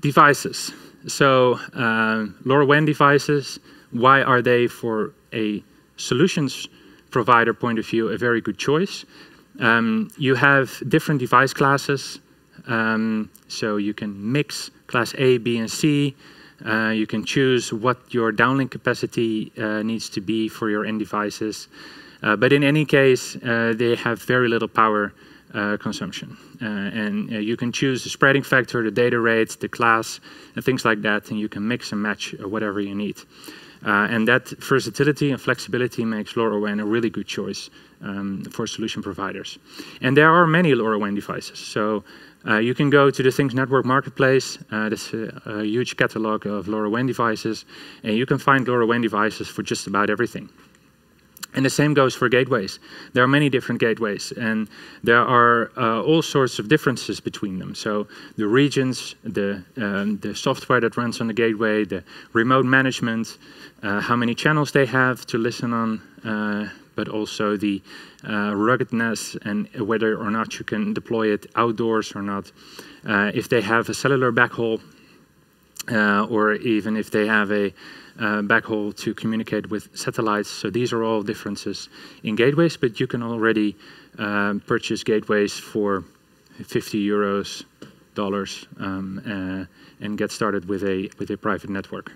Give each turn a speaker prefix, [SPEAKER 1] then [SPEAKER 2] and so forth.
[SPEAKER 1] devices. So uh, LoRaWAN devices, why are they for a solutions provider point of view a very good choice? Um, you have different device classes, um, so you can mix class A, B, and C. Uh, you can choose what your downlink capacity uh, needs to be for your end devices. Uh, but in any case, uh, they have very little power consumption. Uh, and you can choose the spreading factor, the data rates, the class, and things like that, and you can mix and match whatever you need. and that versatility and flexibility makes LoRaWAN a really good choice um, for solution providers. And there are many LoRaWAN devices. So uh, you can go to the Things Network Marketplace. Uh, there's a, a, huge catalog of LoRaWAN devices, and you can find LoRaWAN devices for just about everything. And the same goes for gateways. There are many different gateways, and there are uh, all sorts of differences between them. So the regions, the, um, the software that runs on the gateway, the remote management, uh, how many channels they have to listen on, uh, but also the uh, ruggedness and whether or not you can deploy it outdoors or not. Uh, if they have a cellular backhaul, uh, or even if they have a uh, backhaul to communicate with satellites. So these are all differences in gateways, but you can already um, purchase gateways for 50 euros, dollars, um, uh, and get started with a with a private network.